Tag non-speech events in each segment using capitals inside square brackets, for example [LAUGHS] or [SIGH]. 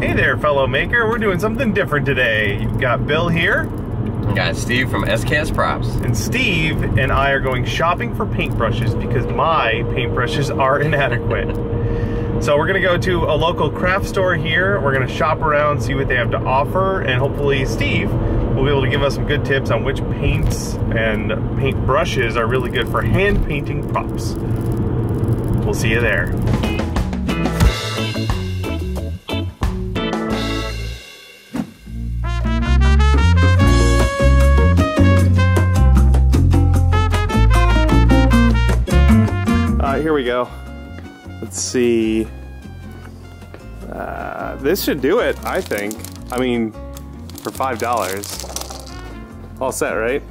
Hey there, fellow maker. We're doing something different today. You've got Bill here. Got Steve from SKS Props. And Steve and I are going shopping for paintbrushes because my paintbrushes are [LAUGHS] inadequate. So we're gonna go to a local craft store here. We're gonna shop around, see what they have to offer, and hopefully Steve will be able to give us some good tips on which paints and paint brushes are really good for hand painting props. We'll see you there. Go. Let's see. Uh, this should do it, I think. I mean, for five dollars. All set, right?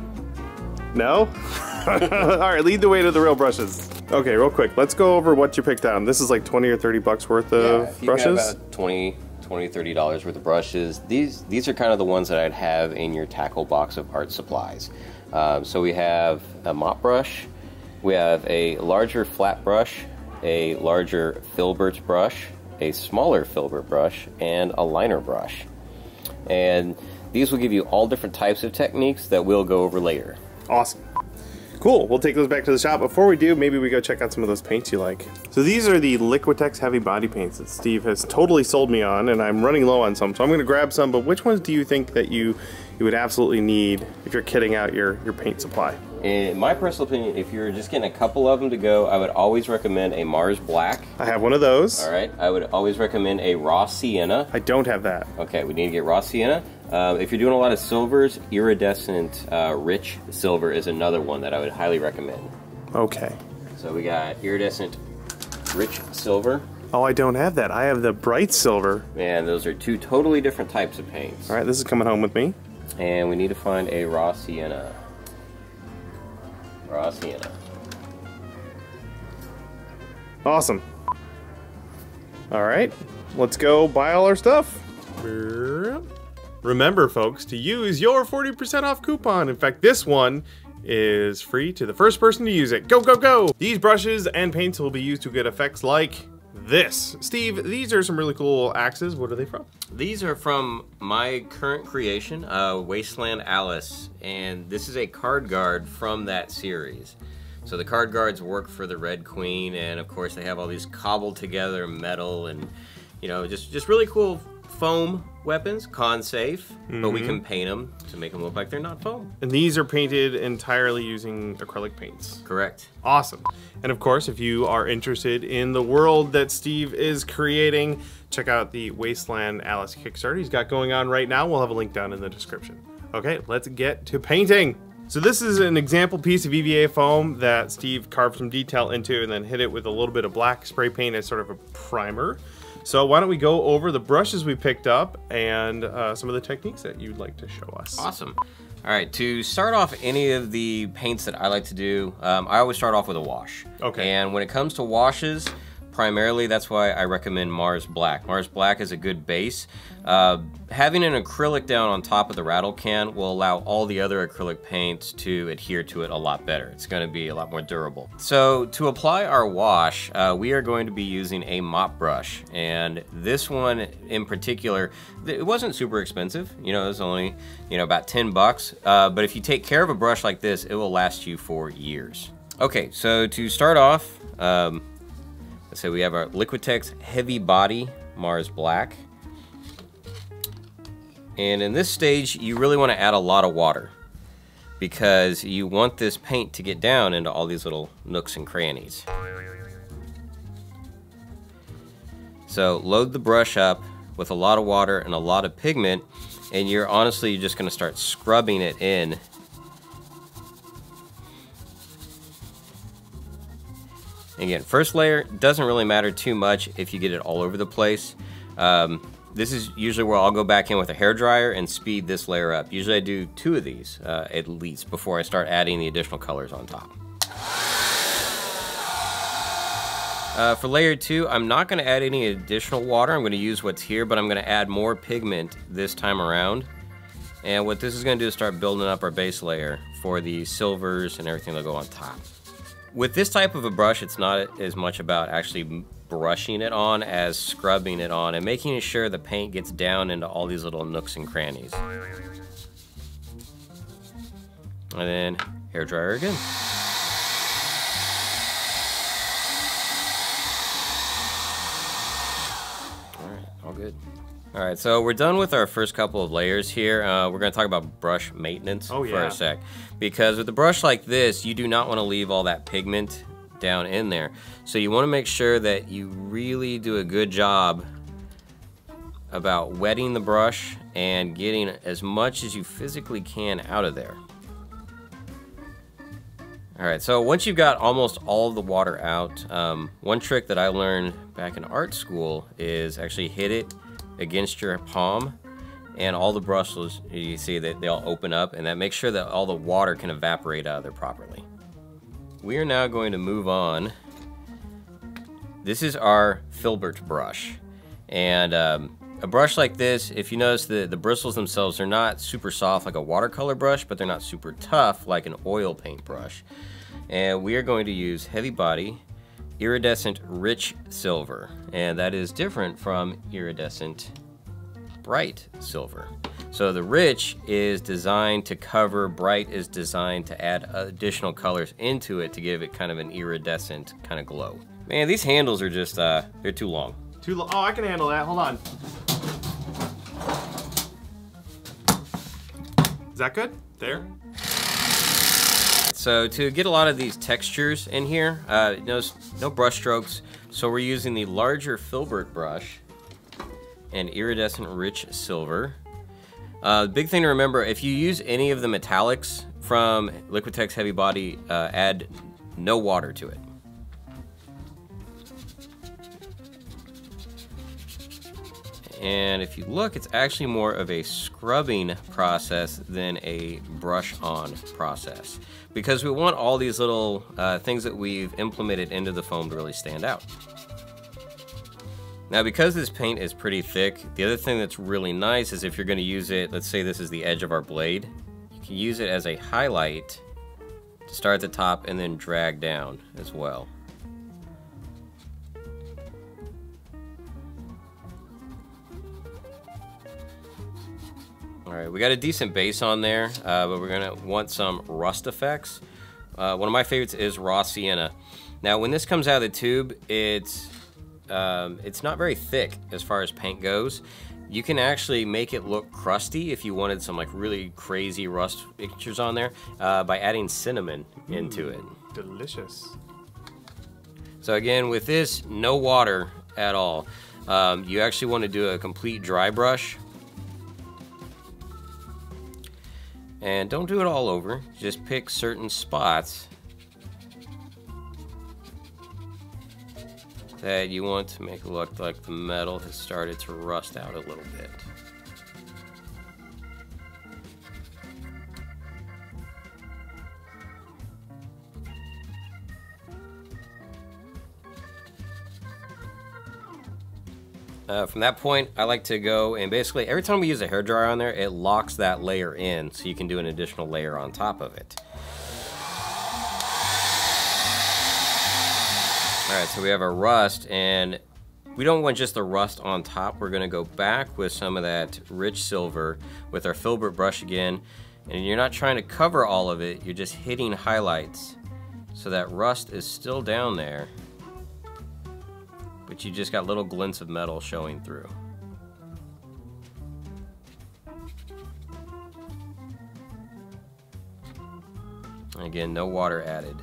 No? [LAUGHS] All right, lead the way to the real brushes. Okay, real quick, let's go over what you picked out. This is like 20 or 30 bucks worth of you brushes. about 20 20 30 dollars worth of brushes these these are kind of the ones that i'd have in your tackle box of art supplies um, so we have a mop brush we have a larger flat brush a larger filbert brush a smaller filbert brush and a liner brush and these will give you all different types of techniques that we'll go over later Awesome. Cool. We'll take those back to the shop. Before we do, maybe we go check out some of those paints you like. So these are the Liquitex heavy body paints that Steve has totally sold me on, and I'm running low on some, so I'm going to grab some. But which ones do you think that you you would absolutely need if you're kitting out your your paint supply? In my personal opinion if you're just getting a couple of them to go i would always recommend a mars black I have one of those. all right i would always recommend a raw sienna I don't have that. Okay, we need to get raw sienna. Um, if you're doing a lot of silvers, iridescent uh, rich silver is another one that I would highly recommend. Okay. So we got iridescent rich silver, Oh, I don't have that. I have the bright silver. and those are two totally different types of paints. All right, this is coming home with me. And we need to find a raw sienna. Raw sienna. Awesome. All right, let's go buy all our stuff. Remember, folks, to use your 40% off coupon. In fact, this one is free to the first person to use it. Go, go, go! These brushes and paints will be used to get effects like this. Steve, these are some really cool axes. What are they from? These are from my current creation, uh, Wasteland Alice, and this is a card guard from that series. So the card guards work for the Red Queen, and of course they have all these cobbled together metal and you know just just really cool foam weapons, con safe, but we can mm-hmm. paint them to make them look like they're not foam. And these are painted entirely using acrylic paints. Correct. Awesome. And of course, if you are interested in the world that Steve is creating, check out the Wasteland Alice Kickstarter he's got going on right now. We'll have a link down in the description. Okay, let's get to painting. So this is an example piece of EVA foam that Steve carved some detail into and then hit it with a little bit of black spray paint as sort of a primer. So why don't we go over the brushes we picked up and uh, some of the techniques that you'd like to show us. Awesome. All right, to start off any of the paints that I like to do, um, I always start off with a wash. Okay. And when it comes to washes, primarily that's why I recommend Mars Black. Mars Black is a good base. Uh, having an acrylic down on top of the rattle can will allow all the other acrylic paints to adhere to it a lot better. It's going to be a lot more durable. So to apply our wash, uh, we are going to be using a mop brush. And this one in particular, it wasn't super expensive. You know, it was only, you know, about 10 bucks. Uh, but if you take care of a brush like this, it will last you for years. Okay, so to start off, um, say we have our Liquitex Heavy Body Mars Black. And in this stage, you really want to add a lot of water because you want this paint to get down into all these little nooks and crannies. So load the brush up with a lot of water and a lot of pigment and you're honestly just going to start scrubbing it in Again, first layer doesn't really matter too much if you get it all over the place. Um, this is usually where I'll go back in with a hair dryer and speed this layer up. Usually I do two of these uh, at least before I start adding the additional colors on top. Uh, for layer two, I'm not going to add any additional water. I'm going to use what's here, but I'm going to add more pigment this time around. And what this is going to do is start building up our base layer for the silvers and everything that'll go on top. With this type of a brush, it's not as much about actually brushing it on as scrubbing it on and making sure the paint gets down into all these little nooks and crannies. And then hair dryer again. Alright, all good. Alright, so we're done with our first couple of layers here. Uh, we're going to talk about brush maintenance oh, for a sec. Because with a brush like this, you do not want to leave all that pigment down in there. So you want to make sure that you really do a good job about wetting the brush and getting as much as you physically can out of there. Alright, so once you've got almost all the water out, um, one trick that I learned back in art school is actually hit it against your palm and all the brushes, you see that they all open up and that makes sure that all the water can evaporate out of there properly. We are now going to move on. This is our filbert brush. And um, a brush like this, if you notice the, the bristles themselves are not super soft like a watercolor brush, but they're not super tough like an oil paint brush. And we are going to use heavy body iridescent rich silver. And that is different from iridescent bright silver. So the rich is designed to cover, bright is designed to add additional colors into it to give it kind of an iridescent kind of glow. Man, these handles are just, uh, they're too long. Too long. Oh, I can handle that. Hold on. Is that good? There? So to get a lot of these textures in here, uh, no, no brush strokes, so we're using the larger filbert brush and iridescent rich silver. Uh, big thing to remember, if you use any of the metallics from Liquitex Heavy Body, uh, add no water to it. And if you look, it's actually more of a scrubbing process than a brush on process. Because we want all these little uh, things that we've implemented into the foam to really stand out. Now because this paint is pretty thick, the other thing that's really nice is if you're going to use it, let's say this is the edge of our blade, you can use it as a highlight to start at the top and then drag down as well. Alright, we got a decent base on there, uh, but we're going to want some rust effects. Uh, one of my favorites is raw sienna. Now when this comes out of the tube, it's um, it's not very thick as far as paint goes. You can actually make it look crusty if you wanted some like really crazy rust pictures on there uh, by adding cinnamon into it. Delicious. So again, with this, no water at all. Um, you actually want to do a complete dry brush. And don't do it all over, just pick certain spots that you want to make it look like the metal has started to rust out a little bit. Uh, from that point, I like to go and basically every time we use a hair dryer on there, it locks that layer in so you can do an additional layer on top of it. Alright, so we have our rust, and we don't want just the rust on top. We're going to go back with some of that rich silver with our filbert brush again. And you're not trying to cover all of it, you're just hitting highlights. So that rust is still down there. But you just got little glints of metal showing through. Again, no water added.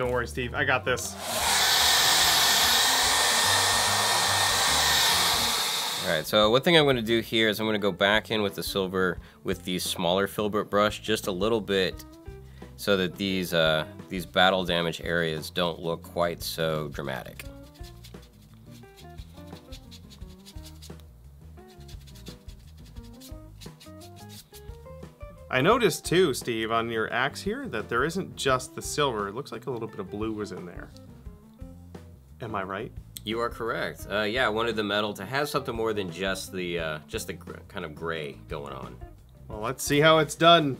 Don't worry, Steve. I got this. Alright, so one thing I'm going to do here is I'm going to go back in with the silver with the smaller filbert brush just a little bit so that these, uh, these battle damage areas don't look quite so dramatic. I noticed too, Steve, on your axe here, that there isn't just the silver. It looks like a little bit of blue was in there. Am I right? You are correct. Uh, yeah, I wanted the metal to have something more than just the uh, just the kind of gray going on. Well, let's see how it's done.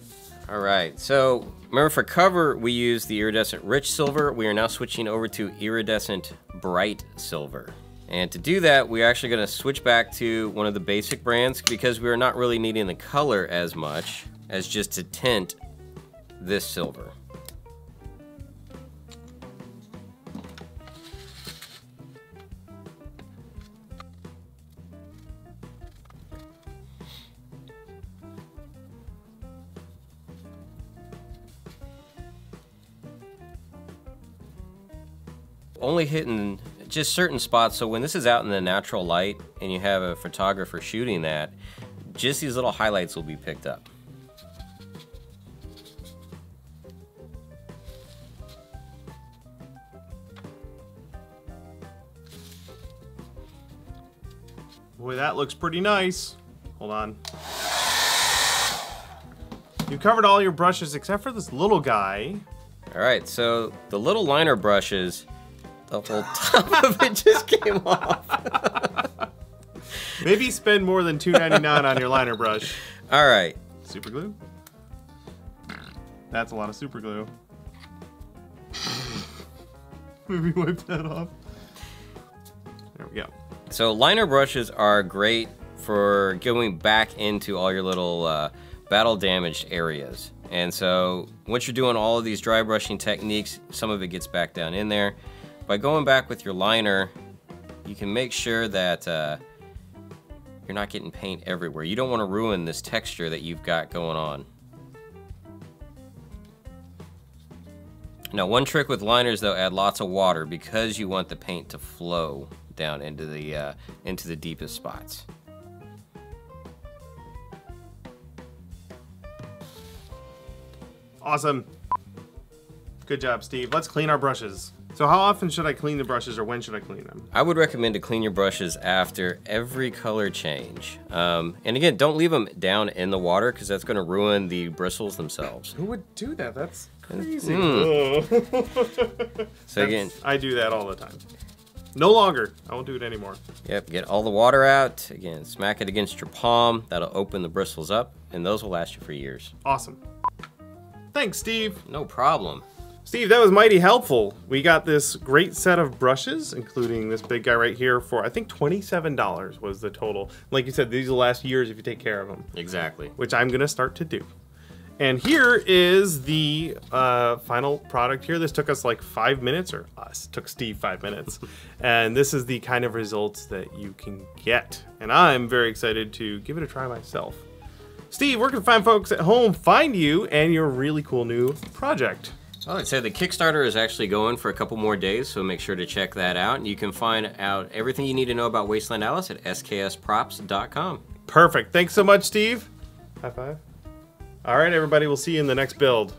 All right, so remember for cover, we use the iridescent rich silver. We are now switching over to iridescent bright silver. And to do that, we're actually gonna switch back to one of the basic brands because we are not really needing the color as much as just to tint this silver. only hitting just certain spots. So when this is out in the natural light and you have a photographer shooting that, just these little highlights will be picked up. Boy, that looks pretty nice. Hold on. You covered all your brushes except for this little guy. All right, so the little liner brushes, the whole top [LAUGHS] of it just came off. Maybe spend more than $2.99 on your liner brush. All right. Super glue? That's a lot of super glue. Maybe wipe that off. There we go. So liner brushes are great for going back into all your little uh, battle damaged areas. And so once you're doing all of these dry brushing techniques, some of it gets back down in there. By going back with your liner, you can make sure that uh, you're not getting paint everywhere. You don't want to ruin this texture that you've got going on. Now one trick with liners though, add lots of water because you want the paint to flow down into the uh, into the deepest spots. Awesome. Good job, Steve. Let's clean our brushes. So how often should I clean the brushes or when should I clean them? I would recommend to clean your brushes after every color change. Um, and again, don't leave them down in the water because that's going to ruin the bristles themselves. Who would do that? That's crazy. Mm. [LAUGHS] So again, I do that all the time. No longer. I won't do it anymore. yep, get all the water out. Again, smack it against your palm. That'll open the bristles up, and those will last you for years. Awesome. Thanks, Steve. No problem. Steve, that was mighty helpful. We got this great set of brushes, including this big guy right here for, I think, $27 was the total. Like you said, these will last years if you take care of them, Exactly. which I'm going to start to do. And here is the uh, final product here. This took us like five minutes, or us, took Steve five minutes. [LAUGHS] and this is the kind of results that you can get. And I'm very excited to give it a try myself. Steve, where can fine folks at home find you and your really cool new project? Well, I'd say the Kickstarter is actually going for a couple more days, so make sure to check that out. And you can find out everything you need to know about Wasteland Alice at sksprops.com. Perfect. Thanks so much, Steve. High five. All right, everybody. We'll see you in the next build.